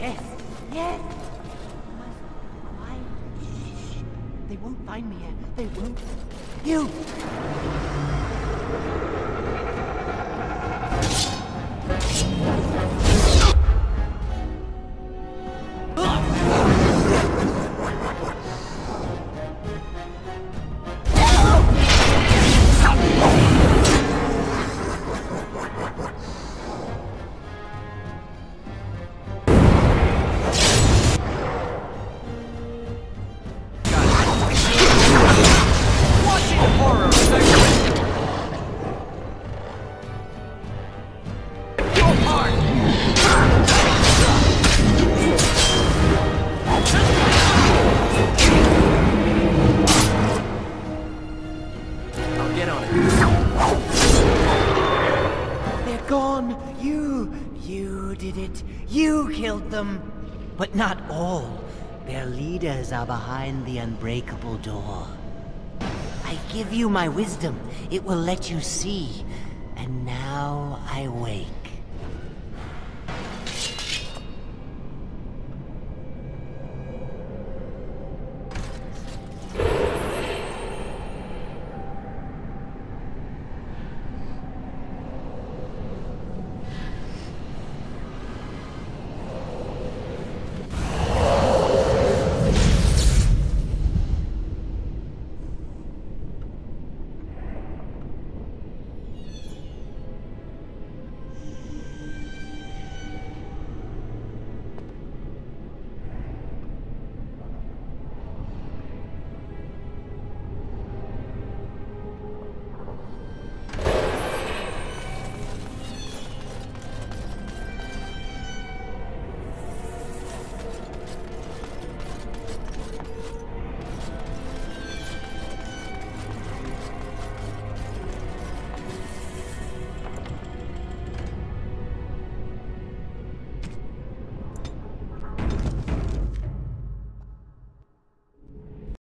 Yes, yes. Why? They won't find me here. They won't. You! Not all. Their leaders are behind the unbreakable door. I give you my wisdom. It will let you see. And now I wait.